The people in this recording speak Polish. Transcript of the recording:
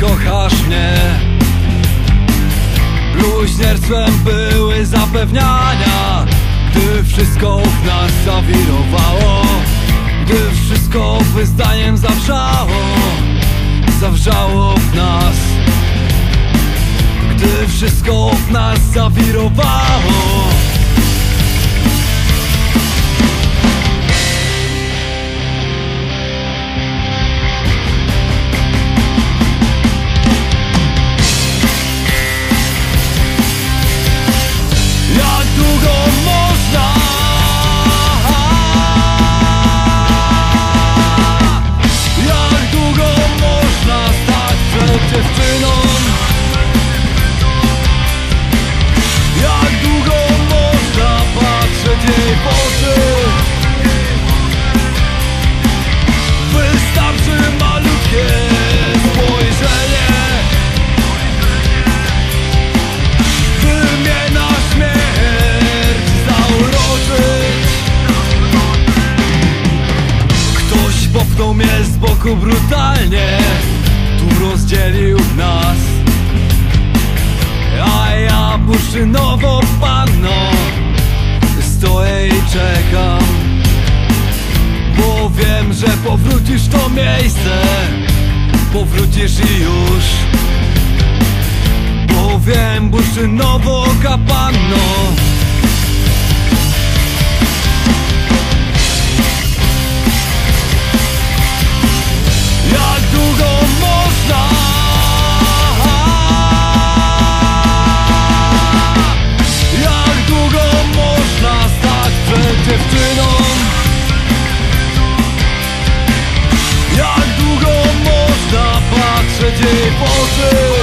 kochasz mnie. Bluźnierstwem były zapewniania Gdy wszystko w nas zawirowało Gdy wszystko wyzdaniem zawrzało Zawrzało w nas. Gdy wszystko w nas zawirowało. song Ktoś popchnął mnie z boku brutalnie. Tu rozdzielił nas. A ja bursztynowo panno. Stoję i czekam. Bo wiem, że powrócisz to miejsce. Powrócisz i już. Bo wiem, bursztynowo kapanno 被破碎。